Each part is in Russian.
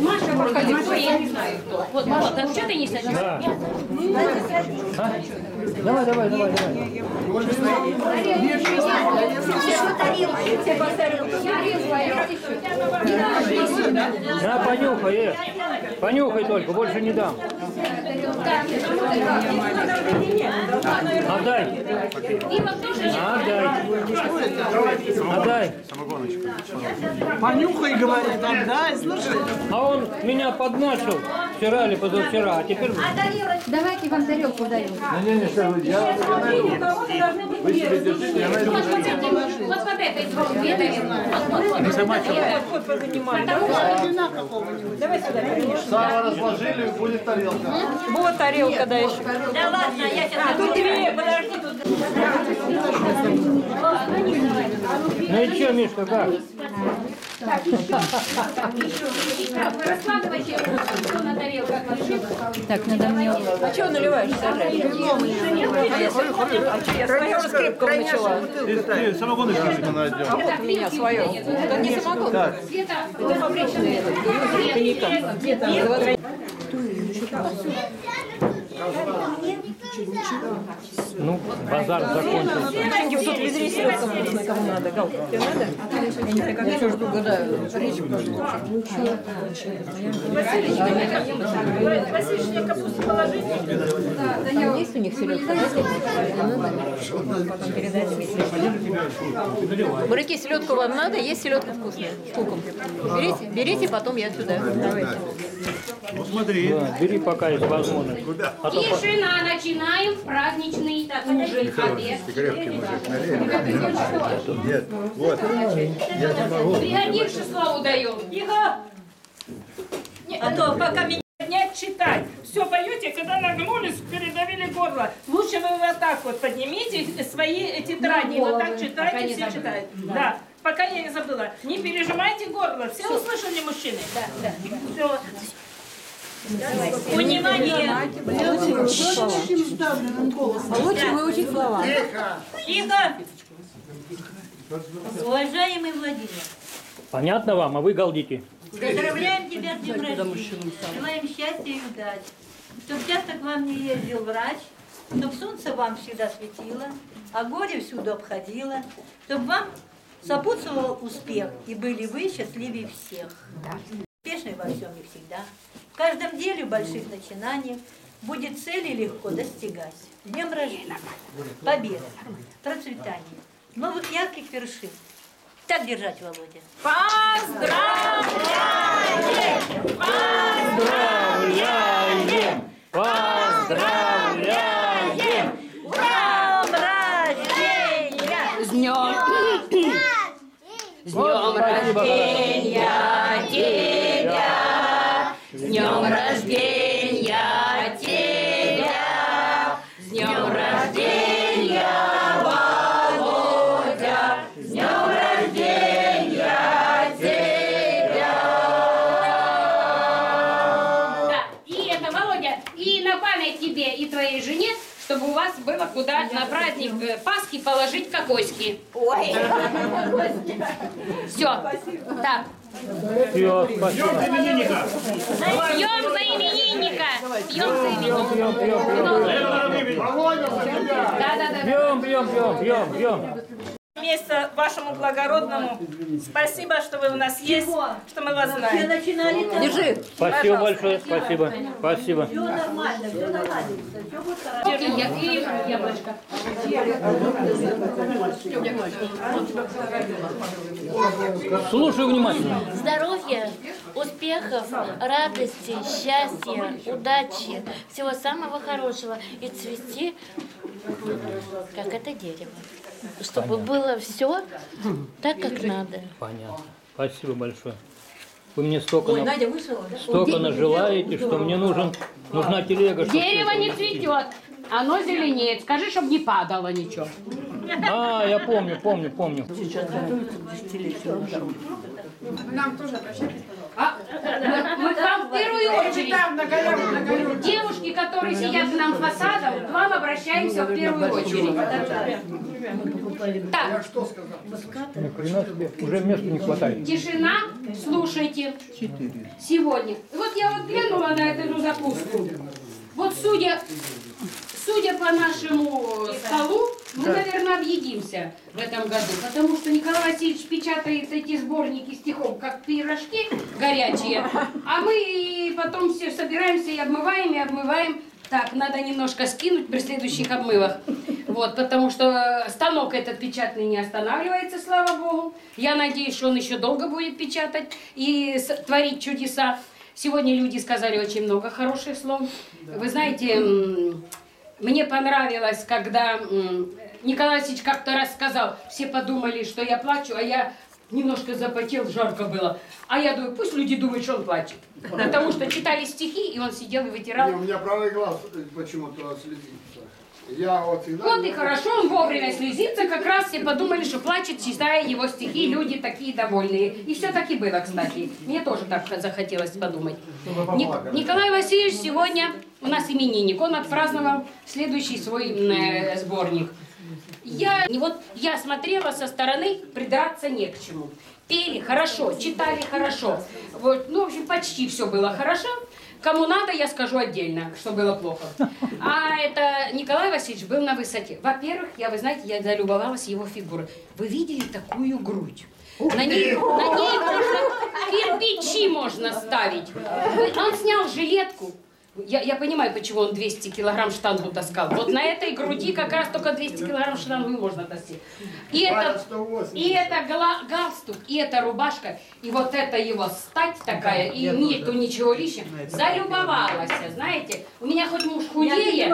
Маша, проходи, кто я не знаю кто. Вот, вот, а что ты не садишься? Да. А? Давай, давай, давай, давай. На, понюхай, э. Понюхай только, больше не дам. Отдай. Отдай. Отдай. Понюхай, говорит, отдай, слушай. А он меня подначил вчера или позавчера, а теперь... Давайте вам тарелку даю. Вот, вот, эти, вот, вот этой, вот этой. Вот, вот, вот. Сало разложили, будет тарелка. Вот тарелка, да, еще. Да ладно, я сейчас... А, тут две, подожди, тут... Ну и что, Мишка, как? Раскладывайте все на тарелках. Так, надо мне... А что наливаешь, сажай? А что, я свое скрипку начала. Мы найдем. А вот у меня свое. Это не самогон. Это фабричный этот. коньяк. Ну, базар закончился. Деньги вот тут в ведре селедка вкусная, кому надо. Гал, тебе надо? Я не знаю, как я жду, гадаю. Там есть у них селедка? Потом селедку вам надо? Есть селедка вкусная? С луком. Берите, берите, потом я сюда. Давайте. Да, бери пока есть возможность. А Тишина, начинаем праздничный ужин, обед. Нет, вот. Я не могу. Пригодивши слову даем. Тихо! Не, А то пока меня поднять читать. Все поете, когда нагнулись, передавили горло. Лучше вы вот так вот поднимите свои тетради. Вот так читайте, все читают. Да. Пока я не забыла. Не пережимайте горло. Все услышали мужчины? Да, да. Все. Внимание! Лучше выучить слова. Тихо! Уважаемый Владимир, Понятно вам, а вы галдите. поздравляем тебя с днем рождения. Желаем счастья и удачи. Чтоб часто к вам не ездил врач, чтоб солнце вам всегда светило, а горе всюду обходило, чтоб вам сопутствовал успех и были вы счастливее всех. Успешны во всем и всегда. В каждом деле больших начинаний будет цели легко достигать. Днем рождения, победы, процветания, новых ярких вершин. Так держать, Володя. Поздравляем! Было куда на праздник э, Пасхи положить кокоськи. Ой! Все. Так. Все, спасибо. Пьем за именинника. Пьем за именинника. Пьем, пьем, пьем, Да, да, да. пьем, пьем, пьем, пьем, пьем. Место вашему благородному. Спасибо, что вы у нас есть, что мы вас знаем. Держи. Спасибо большое, спасибо, спасибо. И я- и яблочко. Слушаю внимательно. Здоровья, успехов, радости, счастья, удачи, всего самого хорошего и цвести, как это дерево. Чтобы было все так, как надо. Понятно. Спасибо большое. Вы мне столько, на- столько нажелаете, что мне нужен, нужна телега. Дерево не цветет, оно зеленеет. Скажи, чтобы не падало ничего. А, я помню, помню, помню. Сейчас готовится к десятилетию. А, Мы, мы к вам в первую очередь. Девушки, которые сидят к нам фасадом, к вам обращаемся в первую очередь. Так, себе, уже места не хватает. тишина, слушайте. Сегодня. Вот я вот глянула на эту закуску. Вот судя, судя по нашему столу, мы, наверное, объедимся в этом году, потому что Николай Васильевич печатает эти сборники стихов, как пирожки горячие, а мы потом все собираемся и обмываем, и обмываем. Так, надо немножко скинуть при следующих обмывах. Вот, потому что станок этот печатный не останавливается, слава богу. Я надеюсь, что он еще долго будет печатать и творить чудеса. Сегодня люди сказали очень много хороших слов. Вы знаете, мне понравилось, когда Николай Васильевич как-то раз сказал, все подумали, что я плачу, а я немножко запотел, жарко было. А я думаю, пусть люди думают, что он плачет. Потому что читали стихи, и он сидел и вытирал. Не, у меня правый глаз э, почему-то слезится. Я вот всегда... Вот и хорошо, он вовремя слезится, как раз все подумали, что плачет, читая его стихи, люди такие довольные. И все таки было, кстати. Мне тоже так захотелось подумать. Ник- Николай Васильевич сегодня у нас именинник, он отпраздновал следующий свой э, сборник. Я, вот я смотрела со стороны, придраться не к чему. Пели хорошо, читали хорошо. Вот, ну, в общем, почти все было хорошо. Кому надо, я скажу отдельно, что было плохо. А это Николай Васильевич был на высоте. Во-первых, я, вы знаете, я залюбовалась его фигурой. Вы видели такую грудь? На ней, на ней можно, кирпичи можно ставить. Он снял жилетку. Я, я понимаю, почему он 200 килограмм штангу таскал. Вот на этой груди как раз только 200 килограмм штангу и можно тащить. И это, 180. и это гла- галстук, и эта рубашка, и вот это его стать такая, и нету ничего лишнего. Залюбовалась, знаете. У меня хоть муж худее.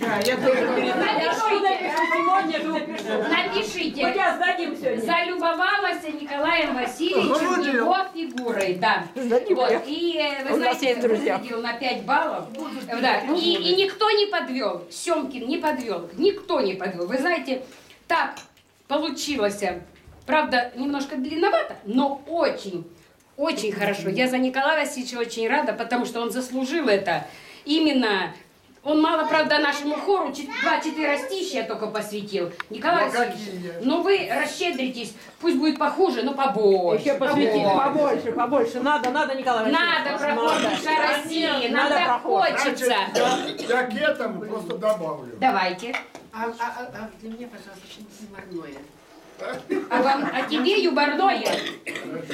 Да, я тоже Напишите, сегодня же напишите. Хотя сдадим сегодня. Залюбовалась Николаем Васильевичем его фигурой, да. Вот. И э, вы У нас знаете, есть друзья. выглядел на 5 баллов. Да. И, и никто не подвел. Семкин не подвел. Никто не подвел. Вы знаете, так получилось. Правда, немножко длинновато, но очень, очень хорошо. Я за Николая Васильевича очень рада, потому что он заслужил это. Именно он мало, правда, нашему хору чет- два четверостища только посвятил. Николай Ну, Васильевич, ну вы расщедритесь, пусть будет похуже, но побольше. Еще посвятить побольше. побольше, побольше. Надо, надо, Николай Надо Васильевич. проходить России, Надо так проход. хочется. Я, я к этому просто добавлю. Давайте. А, а, а, а для меня, пожалуйста, юморное. А, вам, а тебе юбарное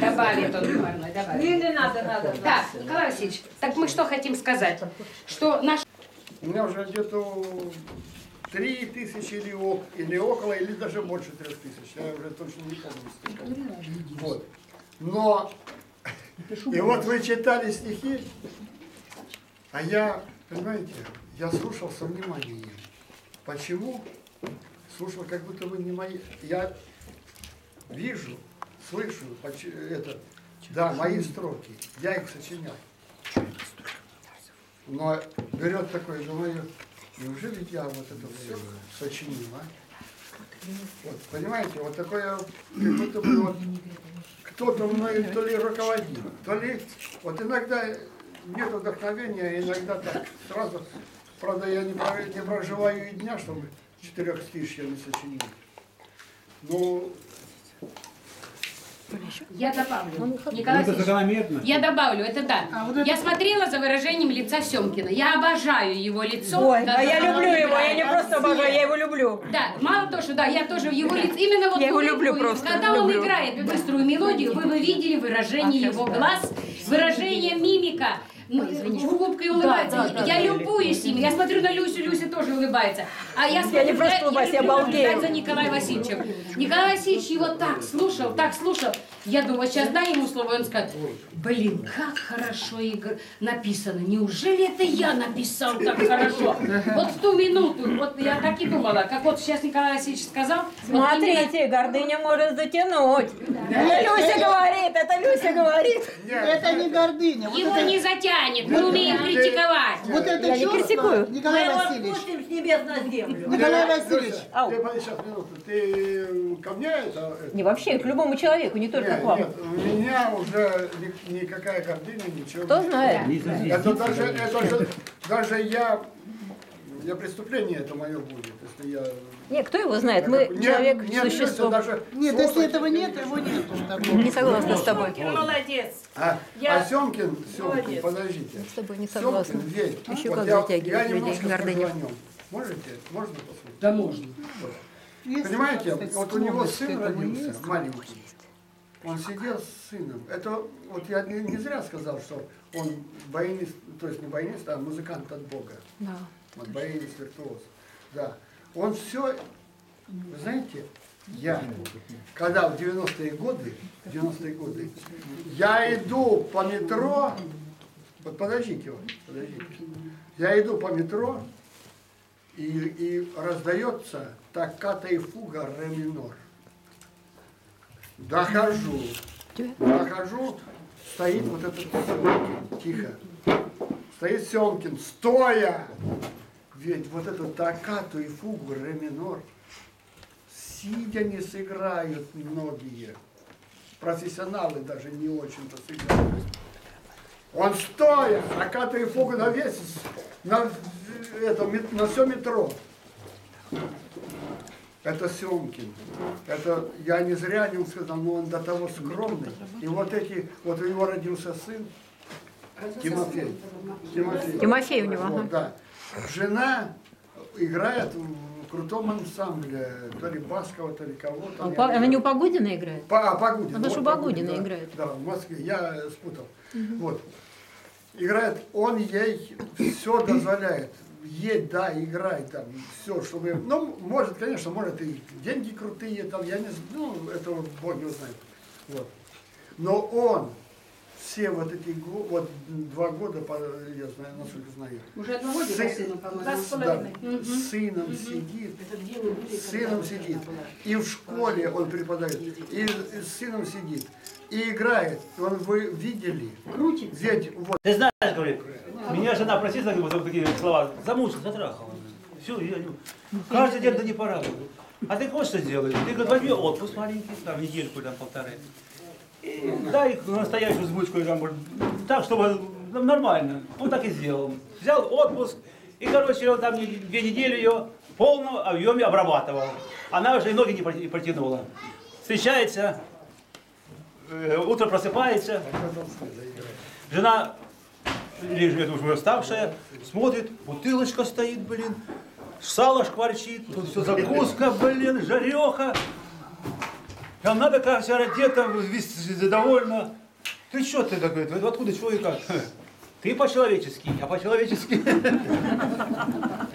добавит он юбарное, добавит. Не, не надо, надо. Так, Николай Васильевич, так мы что хотим сказать? Что наш У меня уже где-то три тысячи или, или около, или даже больше трех тысяч. Я уже точно не помню. Вот. Но, и вот вы читали стихи, а я, понимаете, я слушал со вниманием. Почему? Слушал, как будто вы не мои. Я вижу, слышу, это, да, мои строки. Я их сочинял. Но берет такой, думаю, неужели я вот это все сочинил, а? Вот, понимаете, вот такое, как будто бы вот кто-то мной то ли руководит, то ли, вот иногда нет вдохновения, иногда так, сразу, правда, я не, не проживаю и дня, чтобы четырех стишь я не сочинил. Ну, Я добавлю. Николай Васильевич, я добавлю, это да. Я смотрела за выражением лица Семкина. Я обожаю его лицо. Ой, Да, а я люблю он его, я не играет. просто обожаю, я его люблю. Да, мало того, что да, я тоже его лицо, именно вот Я его люблю просто, когда он люблю. играет быструю мелодию, вы бы видели выражение его глаз, выражение мимика. Ну, Губкой улыбается. я любуюсь им. Я смотрю на Люсю, Люся тоже улыбается. А я, смотрю, не просто улыбаюсь, я люблю балдею. наблюдать за Николаем Васильевичем. Николай Васильевич его так слушал, так слушал. Я думаю, сейчас дай ему слово, и он скажет, блин, как хорошо игр- написано. Неужели это я написал так хорошо? Вот в ту минуту, вот я так и думала, как вот сейчас Николай Васильевич сказал. вот именно- Смотрите, гордыня может затянуть. Это Люся говорит, это Люся говорит. нет, Это не гордыня. Вот Его это- не затянет. Тянет, мы умеем критиковать. Вот это Я не критикую. Николай Мы его Васильевич, спустим с небес на землю. Николай Васильевич, Ау. Ты, сейчас, минуту. Ты ко мне это... Не вообще, к любому человеку, не только Нет, к вам. нет, у меня уже ни- никакая гордыня, ничего. Кто знает? Это даже, это же, даже я, я преступление это мое будет, если я... Не, кто его знает? Мы Нет, человек, нет, существо. Даже нет, если этого нет, его нет. Не согласна с тобой. Молодец. А, Я- а Семкин, Семкин, Молодец. подождите. С тобой не Семкин, согласна. ведь, Еще вот как я, затягивает я людей о нем. Можете? Можно послушать? Да можно. Если, Понимаете, вот у него к сын родился, есть. маленький. Он сидел с сыном. Это вот я не, не зря сказал, что он баянист, то есть не баянист, а музыкант от Бога. Да. Вот баянист, виртуоз. Да. Он все, знаете, я, когда в 90-е годы, в 90-е годы, я иду по метро, вот подождите, вот, подождите, я иду по метро, и, и раздается таката и фуга ре минор. Дохожу, дохожу, стоит вот этот Семкин, тихо, стоит Семкин, стоя, ведь вот эту такату и фугу ре минор, сидя не сыграют многие, профессионалы даже не очень-то сыграют. Он стоя, такату и фугу на весь, на, это, на все метро. Это Семкин. Это я не зря не сказал, но он до того скромный. И вот эти, вот у него родился сын, Тимофей. Тимофей. Тимофей у него, Вот, да. Жена играет в крутом ансамбле, то ли Баскова, то ли кого-то. А не Она не у Погодина играет? По- а, Погодина. Она же у вот Погодина да. играет. Да, в Москве. Я спутал. Вот. Играет, он ей все дозволяет. Едь, да, играй там, все, чтобы, ну, может, конечно, может и деньги крутые там, я не знаю, ну, этого Бог его знает. Вот. Но он все вот эти вот два года, я знаю, насколько знаю, Уже одного года Сын- сыну, по-моему. Да, с сыном сидит, с сыном сидит, и в школе он преподает, и с сыном сидит, и играет. Он вы видели? Ведь вот Ты знаешь, говорит, меня жена просила говорит, вот такие слова, замучил, затрахал. Все, я не... Каждый день, да не пора. А ты вот что сделаешь? Ты говорит, возьми отпуск маленький, там недельку, там полторы. И дай настоящую звучку, может, так, чтобы ну, нормально. Он так и сделал. Взял отпуск, и, короче, он там две недели ее в полном объеме обрабатывал. Она уже и ноги не протянула. Встречается, э, утро просыпается, жена лежит уже уставшая, смотрит, бутылочка стоит, блин, сало шкварчит, тут все закуска, блин, жареха. И она такая вся одета, весь довольна. Ты что ты такой? Ты откуда, как? Ты по-человечески, а по-человечески.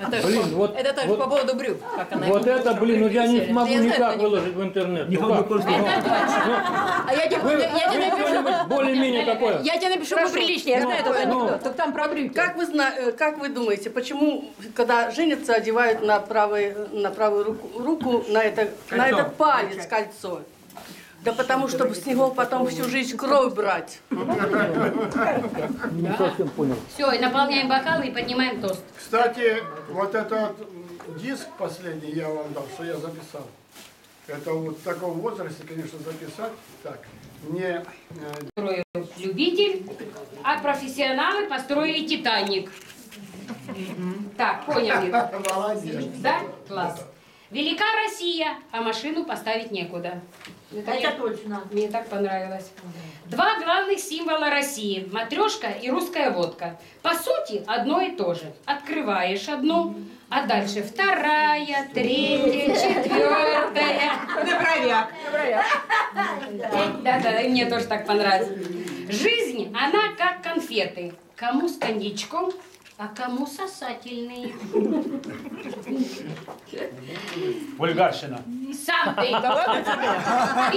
Это, Блин, вот- это тоже вот- по поводу брюк. Как она Вот это, блин, ну я не смогу Я знаю, никак они- выложить в интернет. Не Ну могу как? просто. А я тебе, Вы, я тебе напишу. более-менее такое. Я тебе напишу поприличнее. Я знаю такой ну. анекдот. Так там про брюки. Как вы, зна- э, как вы думаете, почему, когда женятся, одевают на, правый, на правую руку, руку на, это, на этот палец кольцо? Да потому, чтобы с него потом всю жизнь кровь брать. Не совсем понял. Все, и наполняем бокалы и поднимаем тост. Кстати, вот этот диск последний я вам дал, что я записал. Это вот в таком возрасте, конечно, записать. Так, мне э, любитель, а профессионалы построили Титаник. Так, поняли. молодец. Да? Класс. Велика Россия, а машину поставить некуда. Это мне, Это точно. мне так понравилось. Два главных символа России – матрешка и русская водка. По сути, одно и то же. Открываешь одну, а дальше вторая, третья, четвертая. Да-да, и мне тоже так понравилось. Жизнь, она как конфеты. Кому с коньячком, а кому сосательные. Вульгарщина. Сам ты.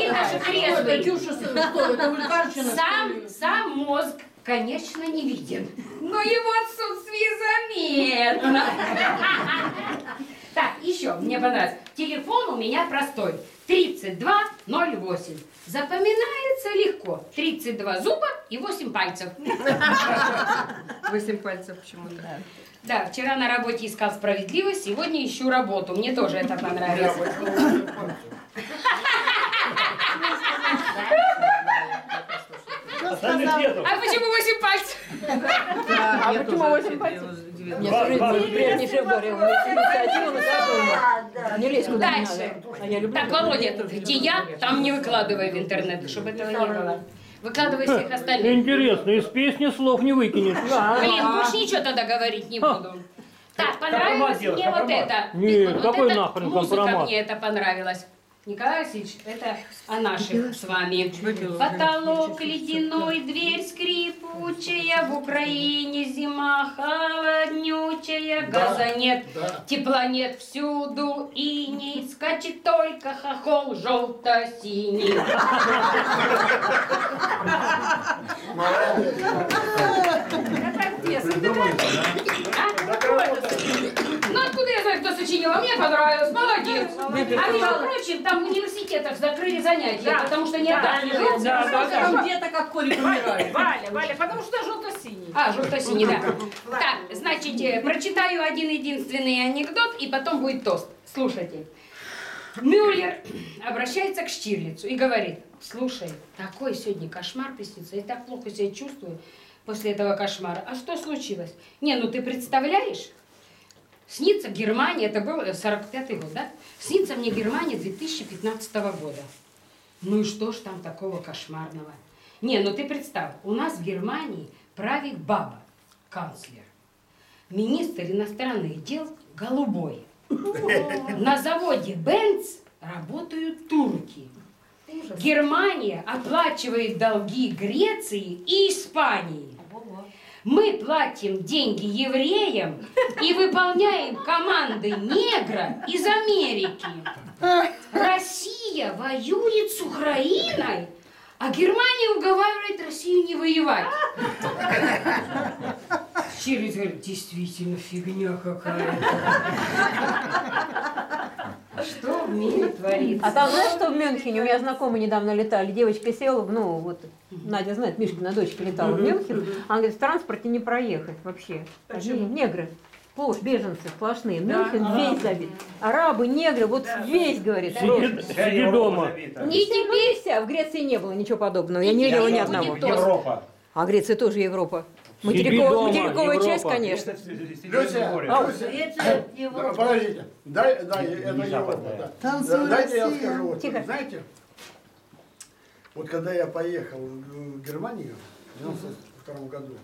Видно же трезвый. Ксюша, что, это вульгарщина? Сам, сам мозг, конечно, не виден, но его отсутствие заметно. Так, еще, мне понравилось. Телефон у меня простой. 3208. Запоминается легко. 32 зуба и 8 пальцев. Восемь пальцев почему-то. Да, вчера на работе искал справедливость, сегодня ищу работу. Мне тоже это понравилось. А почему 8 пальцев? А почему восемь пальцев? Два- два- Приятнейшее горе. Инициатива на свободу. Не лезь куда Дальше. А. Так, Володя, где я, там не выкладывай в интернет, чтобы этого не было. Выкладывай всех остальных. Интересно, из песни слов не выкинешь. Блин, больше ничего тогда говорить не буду. Так, понравилось мне вот это. Нет, какой нахрен музыка компромат? мне это понравилось. Николай Васильевич, это о наших с вами. Потолок ледяной, дверь скрипучая, в Украине зима холоднючая, газа нет, тепла нет всюду, и не скачет только хохол желто-синий. Откуда я знаю, кто сочинил? А мне понравилось, молодец. А между прочим, там в университетах закрыли занятия, потому что не отдали. Где-то как умирает. Валя, Валя, потому что желто-синий. А, желто-синий, да. Так, значит, э, прочитаю один единственный анекдот, и потом будет тост. Слушайте. Мюллер обращается к Штирлицу и говорит, слушай, такой сегодня кошмар приснится, я так плохо себя чувствую после этого кошмара. А что случилось? Не, ну ты представляешь? Снится Германия, это был 45-й год, да? Снится мне Германия 2015 года. Ну и что ж там такого кошмарного? Не, ну ты представь, у нас в Германии правит баба, канцлер. Министр иностранных дел голубой. На заводе Бенц работают турки. Германия оплачивает долги Греции и Испании. Мы платим деньги евреям и выполняем команды негра из Америки. Россия воюет с Украиной, а Германия уговаривает Россию не воевать. Чирлиц говорит, действительно фигня какая-то. Что в мире творится? А там, знаешь, что в Мюнхене? У меня знакомые недавно летали. Девочка села, ну, вот, Надя знает, Мишкина дочка летала в Мюнхен. Она говорит, в транспорте не проехать вообще. Они негры. Сплошь беженцы сплошные. Мюнхен весь забит. Арабы, негры, вот весь, говорит. Сиди, сиди дома. Не теперь вся. В Греции не было ничего подобного. Я не видела ни одного. Европа. А Греция тоже Европа. Сиди Материковая, Европа. часть, конечно. Люся, А, Люся, Греция, Европа. подождите, дай, дай, это Не Европа, западная. да. Танцуй, Дайте я скажу, вот, Тихо. знаете, вот когда я поехал в Германию в 92 году,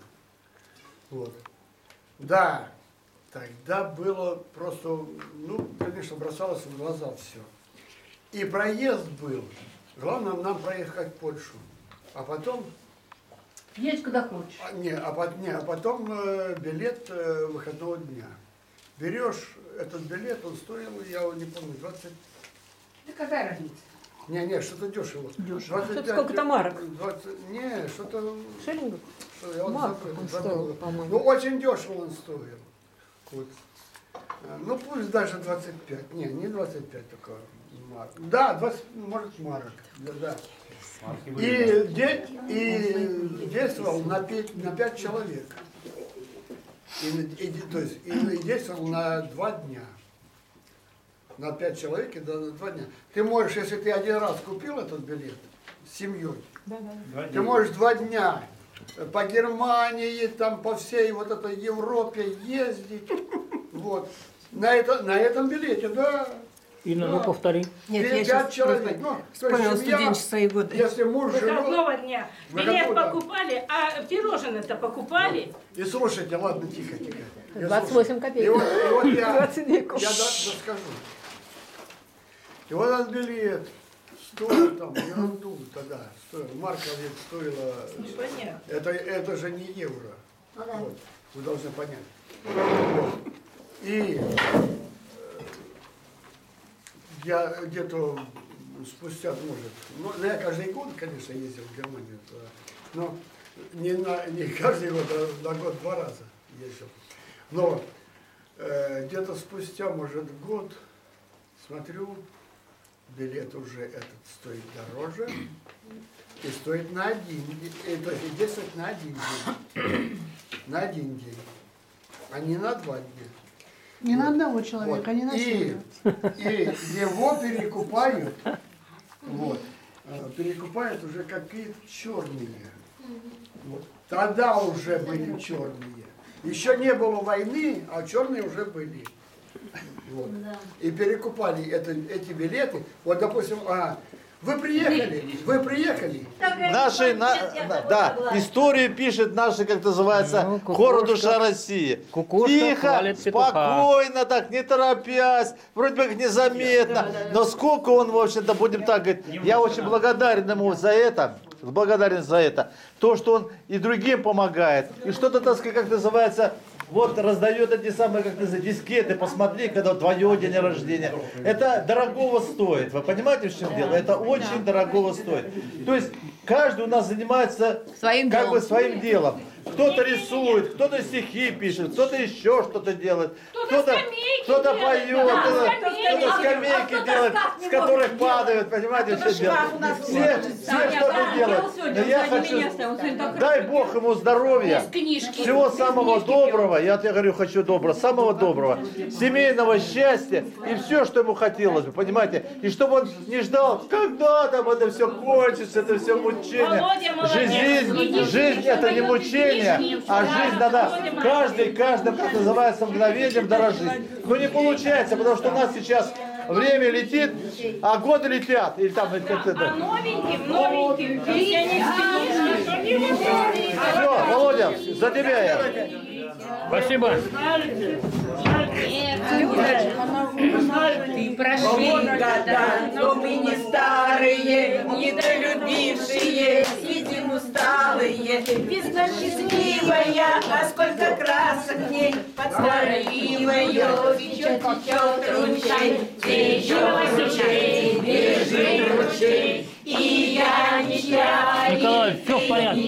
вот, да, тогда было просто, ну, конечно, бросалось в глаза все. И проезд был, главное нам проехать Польшу, а потом Едь куда хочешь. а, Не, а, не, а потом э, билет э, выходного дня. Берешь этот билет, он стоил, я не помню, 20... Да какая разница? Не, не, что-то дешево. Дешево. 25, Что-то сколько-то марок. 20, не, что-то... Шиллингов? что я вот Марок забыл, он забыл. стоил, по-моему. Ну, очень дешево он стоил. Вот. А, Ну, пусть даже 25. Не, не 25 только марок. Да, 20, может, марок. Да, да. И, де- и действовал на 5, на пять человек. И, и- то есть и, действовал на два дня. На пять человек и на два дня. Ты можешь, если ты один раз купил этот билет с семьей, ты можешь два дня по Германии, там по всей вот этой Европе ездить. Вот. На, это, на этом билете, да. Инна, ну повтори. Нет, я сейчас человек. Ну, вспомнила студенческие годы. Если муж, жена, Выходного дня. Билет покупали, а пирожное-то покупали. И слушайте, ладно, тихо, тихо. Я 28 слушаю. копеек. И вот, и вот я, 22 копейки. я да- расскажу. И вот этот билет стоил там, ерунду тогда, стоил, марка ведь стоила, Непонятно. это, это же не евро. Вот, вы должны понять. И э, я где-то спустя, может, ну, я каждый год, конечно, ездил в Германию, но не, на, не каждый год, а на год два раза ездил. Но э, где-то спустя, может, год, смотрю, билет уже этот стоит дороже и стоит на один день, э, то есть действует на один день. На один день, а не на два дня. Не на одного Вот. человека, не на И, семью. и его перекупают, вот, э, перекупают уже какие-то черные. Вот. Тогда уже были черные. Еще не было войны, а черные уже были. Вот. И перекупали это, эти билеты. Вот, допустим, а, вы приехали, вы приехали. Наши, на- да, историю пишет наши, как называется, хор душа России. Тихо, спокойно, так, не торопясь, вроде бы как незаметно. Но сколько он, в общем-то, будем так говорить, я очень благодарен ему за это, благодарен за это. То, что он и другим помогает, и что-то, так сказать, как называется, вот раздает эти самые, как называется, дискеты, посмотри, когда твое день рождения. Это дорогого стоит, вы понимаете, в чем дело? Это очень дорогого стоит. То есть каждый у нас занимается Своим как делом. бы своим делом. Кто-то рисует, кто-то стихи пишет, кто-то еще что-то делает, кто-то кто-то поет, кто-то скамейки делает, с которых падают, понимаете, все делают. Все, все что-то делают. Но я хочу, дай Бог ему здоровья, всего самого доброго, я тебе говорю, хочу доброго, самого доброго, семейного счастья и все, что ему хотелось бы, понимаете, и чтобы он не ждал, когда там это все кончится, это все мучение. Жизнь, жизнь это не мучение, а жизнь надо каждый, каждым, как называется, мгновением дорожить. Но не получается, потому что у нас сейчас время летит, а годы летят. Или там, как это. Новеньким, новеньким. Все, Володя, за тебя я. Спасибо. Ты прошли года, но мы не старые, недолюбившие, сидим усталые. Весна счастливая, а сколько красок ней под старой ивою. Течет, течет ручей, течет ручей, бежит ручей. И я не Николай, все в порядке.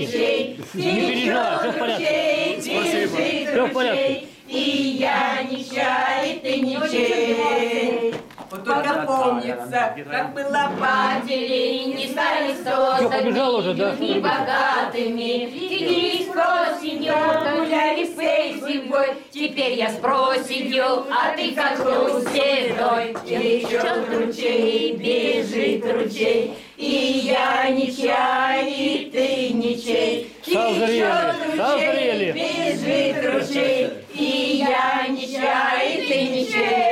Не переживай, все в порядке. Спасибо. Все в порядке. И я не чай, ты не чей. Вот только помнится, как было матери, не стали Всё, побежал уже, да? и богатыми. Сидели с осенью, гуляли с зимой. Теперь я с а ты как груз седой. Течет ручей, бежит ручей, и я не чай, и ты не чей. Созрели, созрели. ручей, бежит ручей, и я не чай, и ты не чей. Судьбе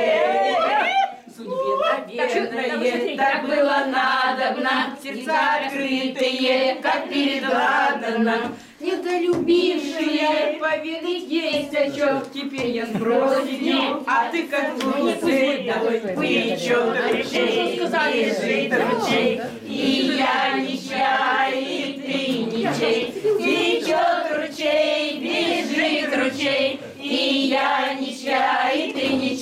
наверное, так было надобно, сердца открытые, как перед ладаном. Недолюбившие, поведать есть о чем. Теперь я сбросил, а ты как трусы, Течет ручей, бежит ручей, и я не чай, и ты не чей. Течет ручей, бежит ручей, и я чай, и ты не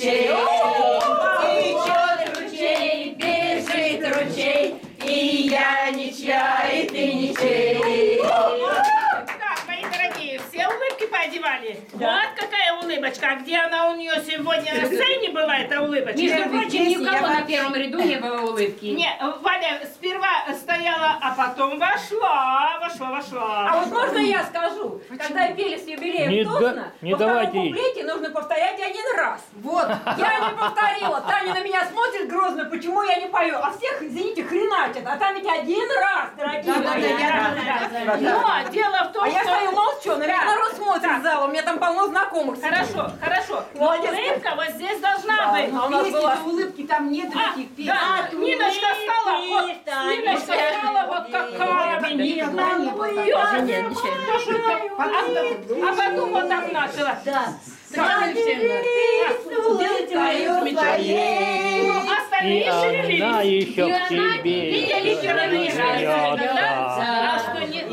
поодевали? Вот какая улыбочка. А где она у нее сегодня на сцене была, эта улыбочка? Между прочим, ни у кого на первом ряду не было улыбки. Не, Валя сперва стояла, а потом вошла, вошла, вошла. А вот можно я скажу? Когда пели с юбилеем Не тосно, да- не во втором давайте ей. куплете нужно повторять один раз. Вот. Я не повторила. Таня на меня смотрит грозно, почему я не пою. А всех, извините, хреначат. А там ведь один раз, дорогие Да, да, мои. да, я рада. Но дело в том, А я что- стою молчу, на меня Да. народ смотрит в зал, у меня там полно знакомых. сидит. Хорошо, хорошо. Но Молодец. улыбка вот здесь должна Да, быть. а у нас была- улыбки там нет А, да, Ниночка стала, вот, Ниночка стала вот какая милая. А потом вот так начала. Да. Делайте мою твоей. Остальные И шевелились. она еще к тебе Видели, что она не нравится?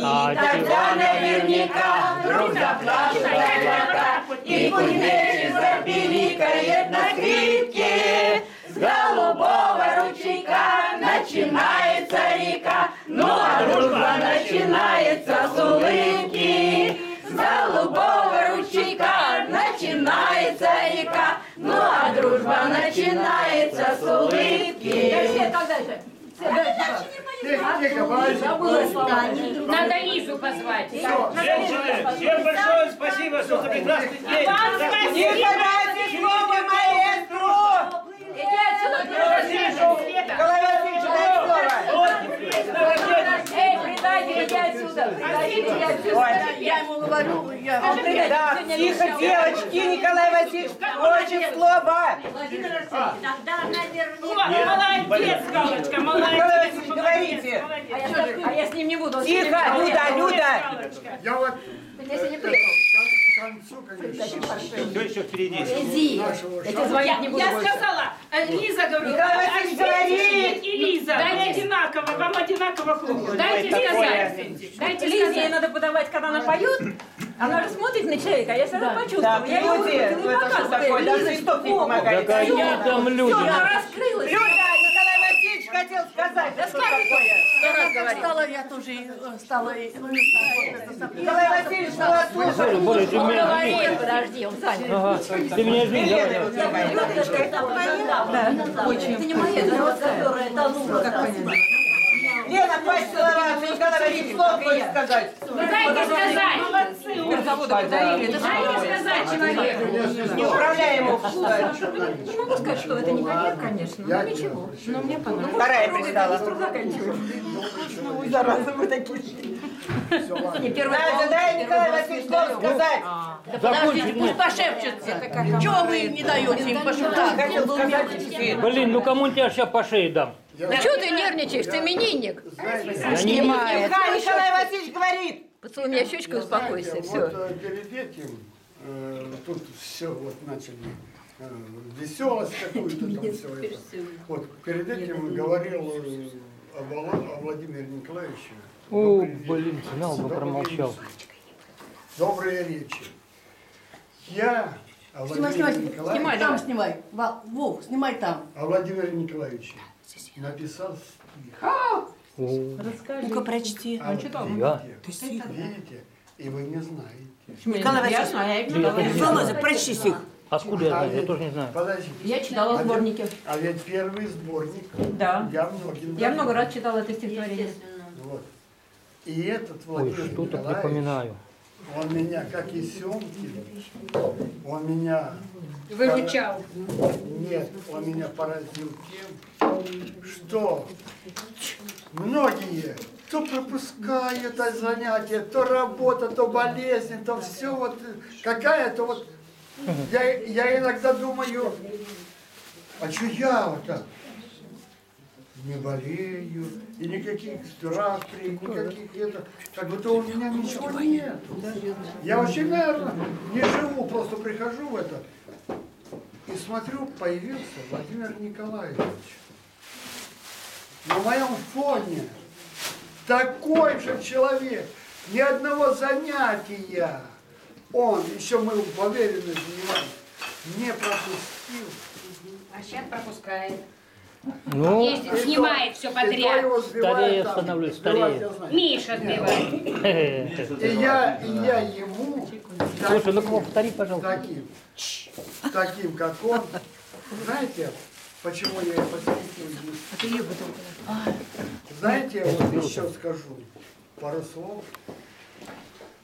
Тогда наверняка вдруг заплачут облака, И пусть вечер запиликает на скрипке. С голубого ручейка начинается река, Ну а дружба начинается с улыбки. С голубого ручейка начинается река, Ну а дружба Дружба начинается с улыбки. Тихо, тихо, подожди. Надо Лизу позвать. Женщины, всем большое спасибо, что за прекрасный день. Вам спасибо. Не подайте слово маэстру! Иди отсюда, слово! Эй, иди отсюда. Отсюда. Я ему говорю, я... Да, тихо, девочки, Николай Васильевич хочет слово. Тогда наверняка. О, молодец, Галочка, Николай молодец. Васильевич, говорите. А я, а я с ним не буду. Тихо, Люда. Люда. Я вот э, приехал. к концу, конечно, Все еще впереди. Иди. Я тебе звонить не буду Я больше. сказала, э, Лиза, говорю, Николай а говори. и Лиза, Дайте- одинаково, вам одинаково хлопают. Дайте Лиза сказать. Дайте Лизе ей надо подавать, когда она поет. Она же смотрит на человека, а я сразу почувствовала. Так, я люди, ее ну это что помогает. Да какие там люди? Все, она раскрылась. Люда, Николай Васильевич хотел сказать. Да что такое? Я как стала, я тоже э, стала... ну, Николай Васильевич, мы вас извини. подожди, он занят. Ага, ты меня извини, давай, давай. Это не моя, это. Как понятно? Лена, хватит целоваться. Николай Васильевич, слово хочет сказать. Дайте сказать. Спиртзаводы подарили. Дайте сказать человеку. Неуправляемое общество. Не могу сказать, что это не поверь, конечно, но ничего. Но мне понравилось. Вторая пристала. Ну, зараза, вы такие. Не первый Надя, дай Николай Васильевич слово сказать. Закончи, нет. пошепчется. Чего вы не даете им пошептаться? Блин, ну кому я сейчас по шее дам? Чего ты нервничаешь? Ты именинник. Я Снимает. Николай Васильевич говорит. Поцелуй меня и успокойся. Знаете, Все. Вот э, перед этим, э, тут все вот начали э, веселость какую-то там все это. Вот перед этим говорил э, о, Владимире Николаевиче. О, блин, знал бы, промолчал. Добрые речи. Я о Снимай, снимай, снимай, там снимай. Вов, снимай там. о Владимире Николаевиче написал стих. Ну-ка, прочти. А вот Я? видите, видите, и вы не знаете. Николай Васильевич, я Володя, прочти стих. Откуда я знаю? Я тоже не знаю. Подождите. Я читала А ведь- сборники. А ведь первый сборник Да. я многим Я много раз читала это стихотворение. Вот. И этот Ой, Владимир что-то припоминаю. он меня, как и Семкин, он меня... Выручал. Нет, он меня поразил тем, что многие то пропускают это занятие, то работа, то болезнь, то все вот какая-то вот... Я, я иногда думаю, а что я вот так? Не болею, и никаких здравствий, никаких это, как будто у меня ничего нет. Я вообще, наверное, не живу, просто прихожу в это и смотрю, появился Владимир Николаевич. На моем фоне такой же человек, ни одного занятия он, еще мы поверены занимались, не пропустил. А сейчас пропускает. Ну, Ездит, снимает все И то подряд. его сбивает Старею там, становлюсь, знаю. Миша сбивает. И я, и я ему слушай, ну повтори, пожалуйста. таким, таким, как он, знаете, почему я посвятил ему? Знаете, я вот еще скажу пару слов.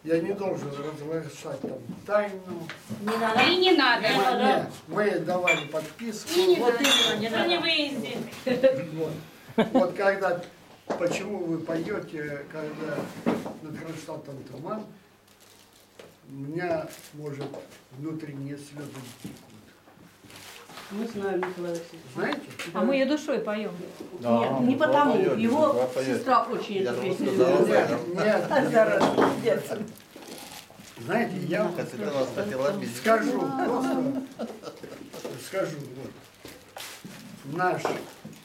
Я не должен разглашать там тайну. Не надо. И не надо. Мы, нет, мы давали подписку. Вот именно, не на выезде. Вот. Вот когда, почему вы поете, когда над Кронштадтом туман, у меня, может, внутренние слезы текут. Не знаю, Николай Васильевич. Знаете? А мы ее душой поем. Нет, не потому. Его сестра очень эту песню любит. Нет, нет. Знаете, я вам хотел обидеть. скажу, просто скажу, вот. Наш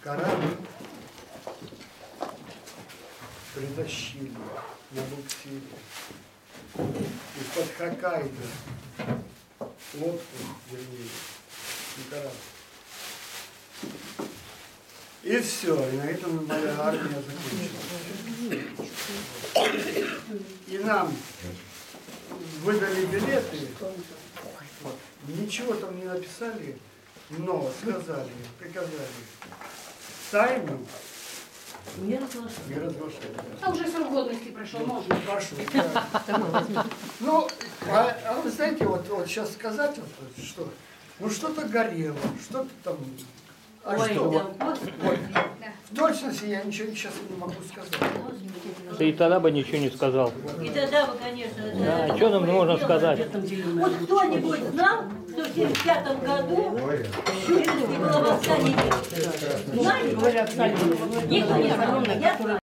корабль притащили на буксире из-под Хоккайдо лодку, вернее, не корабль. И все, и на этом моя армия закончилась. И нам выдали билеты, ничего там не написали, Но сказали, приказали тайну Не разглашай. не разглашать. А уже срок годности прошел, можно. Прошу. да. Ну, а, а вы знаете, вот, вот сейчас сказать, вот, что, ну что-то горело, что-то там, Ой, что? да, вот? В точности я ничего сейчас не могу сказать. Ты и тогда бы ничего не сказал. И тогда вы, конечно... Да, что нам можно сказать? Вот кто-нибудь знал, что в 75 году в Щучинске было восстание? Знали? Никто не знал. Я знаю.